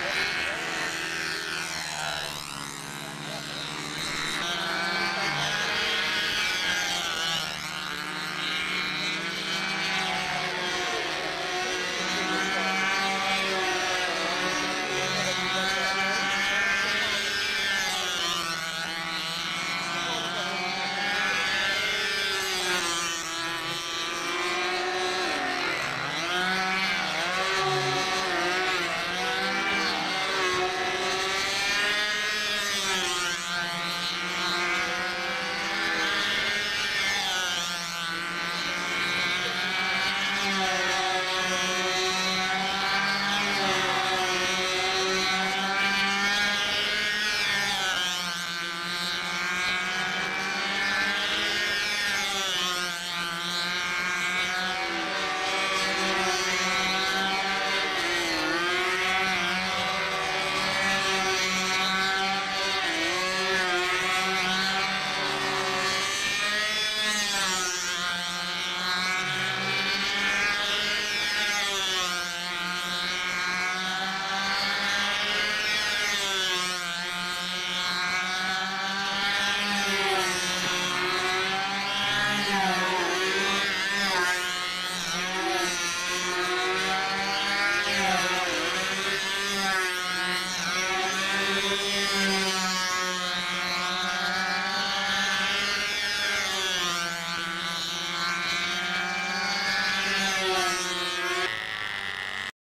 Yeah.